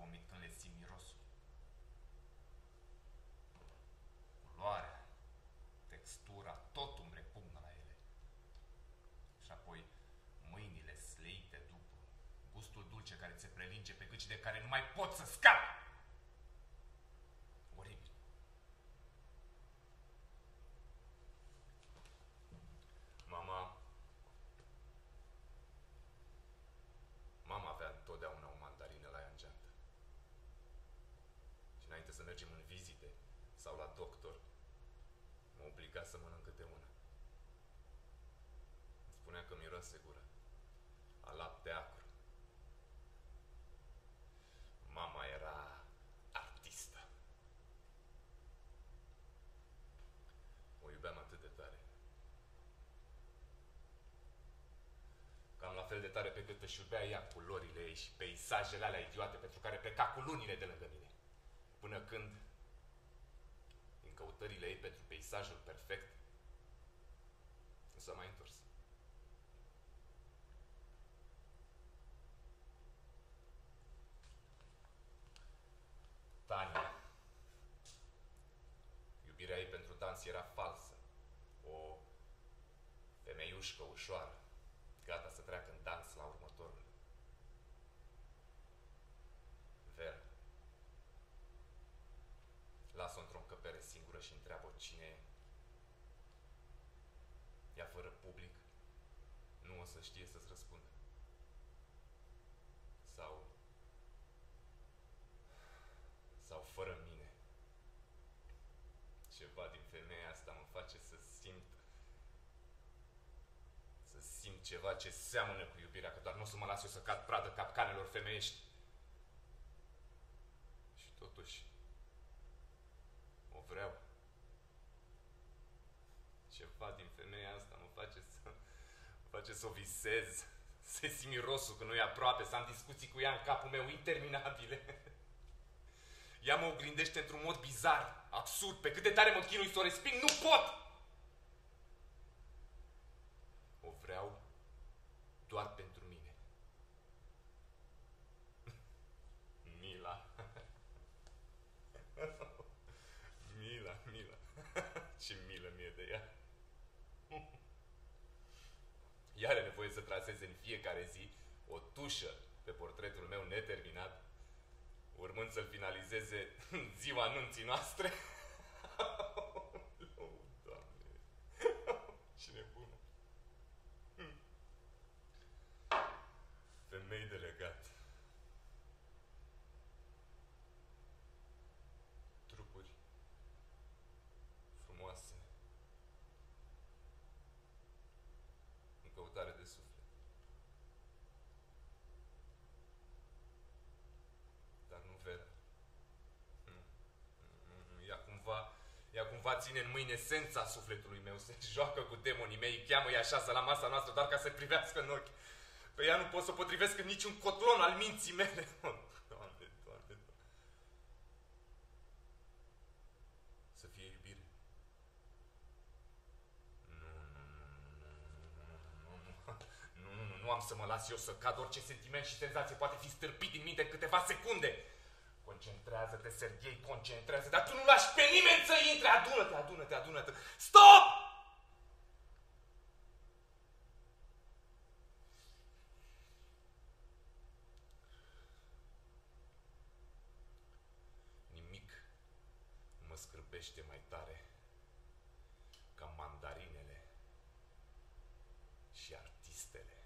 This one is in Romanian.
vomit când le simt mirosul. Culoarea, textura, totul îmi repugnă la ele. Și apoi mâinile sleite după, gustul dulce care ți se prelinge pe gâci de care nu mai pot să scap. Oribil. Mama Mama avea întotdeauna o mandarină la ea în geantă. Și înainte să mergem în vizite sau la doctor, mă obliga să mănânc câte una. Îmi spunea că miroase gura. A lapte acru. Mama era artistă. O iubeam atât de tare. Cam la fel de tare pe cât își iubea ea culorile ei și peisajele alea idiote pentru care pleca cu lunile de lângă mine. Până când, din căutările ei pentru peisajul perfect, nu s-a mai întors. Tania. Iubirea ei pentru dans era falsă. O femeiușcă ușoară, gata să treacă în dans la următorul. Ver. Lasă-o într-o încăpere singură și întreabă cine e. Ea fără public nu o să știe să-ți răspundă. Sau sau fără mine. Ceva din femeia asta mă face să simt să simt ceva ce seamănă cu iubirea, că doar nu o să mă las eu să cad pradă capcanelor femeiești. Și totuși o vreau. Ceva din femeia asta mă face să mă face să o visez, să simt mirosul că nu e aproape, să am discuții cu ea în capul meu interminabile. Ea mă oglindește într-un mod bizar, absurd, pe cât de tare mă chinui să o resping, nu pot! O vreau doar pentru mine. Mila. Mila, Mila. Ce milă mie de ea. Ea are nevoie să traseze în fiecare zi o tușă pe portretul meu neterminat urmând să-l finalizeze în ziua anunții noastre. Oh, Doamne, ce nebună. Femei de legat. Trupuri frumoase. În căutare de suflet. Dar nu Vera. Nu. Nu, nu. Ea cumva, ea cumva ține în mâine esența sufletului meu, se joacă cu demonii mei, îi cheamă, îi așează la masa noastră doar ca să privească în ochi. Pe ea nu pot să o potrivesc în niciun cotlon al minții mele. Oh, Doamne, Doamne, Doamne. Să fie iubire. Nu, nu, nu, nu, nu, nu, nu, nu, nu, nu am să mă las eu să cad orice sentiment și senzație poate fi stârpit din minte în câteva secunde. Concentrează-te, Serghei, concentrează Dar tu nu lași pe nimeni să intre! Adună-te, adună-te, adună-te! Stop! Nimic mă scârbește mai tare ca mandarinele și artistele.